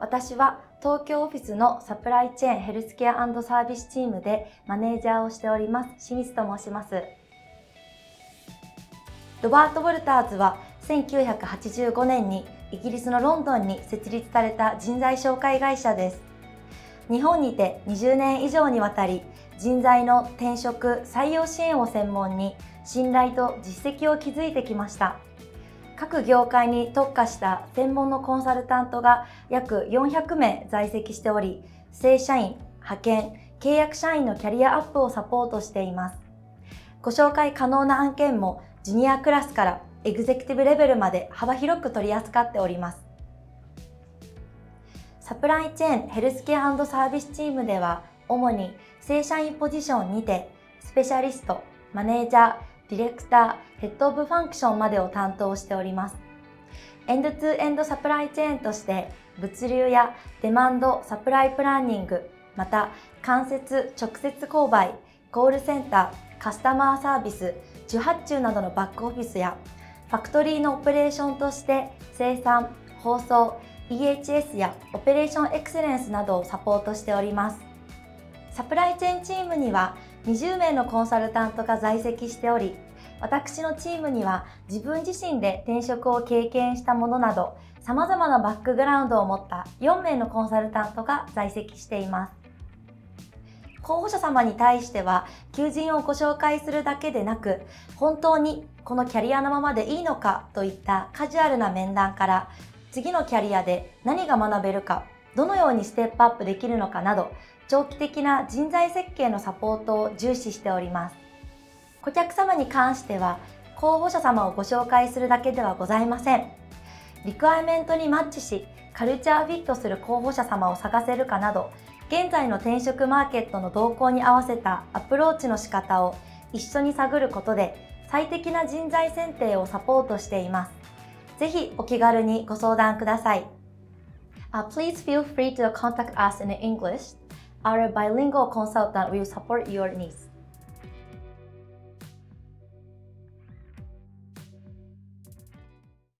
私は東京オフィスのサプライチェーンヘルスケアサービスチームでマネージャーをしております。清水と申します。ロバート・ウォルターズは1985年にイギリスのロンドンに設立された人材紹介会社です。日本にて20年以上にわたり人材の転職採用支援を専門に信頼と実績を築いてきました。各業界に特化した専門のコンサルタントが約400名在籍しており正社員派遣契約社員のキャリアアップをサポートしています。ご紹介可能な案件もジュニアクラスからエグゼクティブレベルまで幅広く取り扱っております。サプライチェーンヘルスケアサービスチームでは主に正社員ポジションにてスペシャリスト、マネージャー、ディレクター、ヘッドオブファンクションまでを担当しております。エンドツーエンドサプライチェーンとして物流やデマンド、サプライプランニング、また間接、直接購買、コールセンター、カスタマーサービス、受発注などのバックオフィスやファクトリーのオペレーションとして生産、包装、EHS やオペレーションエクセレンスなどをサポートしております。サプライチェーンチームには20名のコンサルタントが在籍しており、私のチームには自分自身で転職を経験したものなど、様々なバックグラウンドを持った4名のコンサルタントが在籍しています。候補者様に対しては、求人をご紹介するだけでなく、本当にこのキャリアのままでいいのかといったカジュアルな面談から、次のキャリアで何が学べるか、どのようにステップアップできるのかなど、長期的な人材設計のサポートを重視しております。顧客様に関しては、候補者様をご紹介するだけではございません。リクワイメントにマッチし、カルチャーフィットする候補者様を探せるかなど、現在の転職マーケットの動向に合わせたアプローチの仕方を一緒に探ることで、最適な人材選定をサポートしています。ぜひお気軽にご相談ください。Uh, please feel free to contact us in English Our bilingual consultant will support your needs.